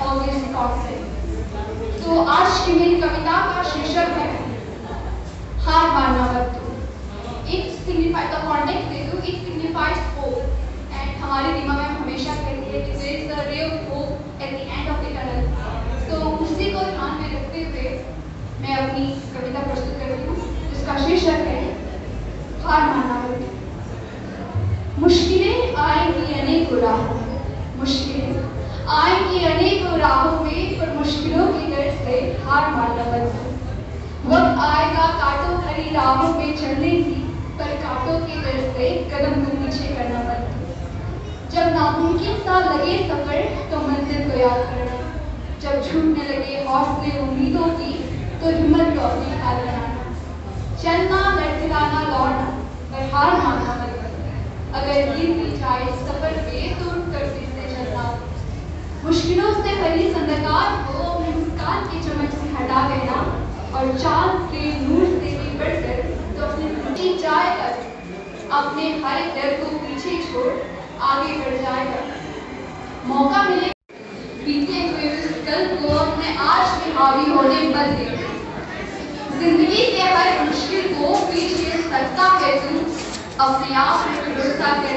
always confident. तो आज की मेरी कविता का शीर्षक है, हार मानना मत दो इट सिग्निफाइज द कॉन्टेक्स्ट दे दो इट सिग्निफाइज होप एंड हमारी रीमा मैम हमेशा कहती है there is a ray of hope at the end of the tunnel तो उसी को ध्यान में रखते हुए मैं अपनी कविता प्रस्तुत करती हूँ, जिसका शीर्षक है, हार मानना मत मुश्किलें आएँगी अनेकों राहों मुश्किलें राहों में पर मुश्किलों की डर से हार मानना मत वक्त आएगा कांटों भरी राहों में चढ़ने की, पर कांटों के डर से कदम को पीछे करना मत जब नामुमकिन सा लगे सफ़र तो मंजिल को याद करना जब छूटने लगे हौसले उम्मीदों की तो हिम्मत को अपनी हार बनाना चलना, लड़खड़ाना, लौटना, पर हार मानना मत। अगर गिर भी जाए सफ़र पे तो से चलना से संदकार को अपने मुस्कान की चमक से हटा देना और चाँद के नूर से भी बढ़कर तो अपने पीछे जाएगा अपने हर डर को पीछे छोड़ आगे बढ़ जाएगा। मौका मिले, बीते हुए कल को अपने आज में हावी होने मत दे। ज़िंदगी के हर मुश्किल को पीछे सकता है तू, अपने आप में भरोसा कर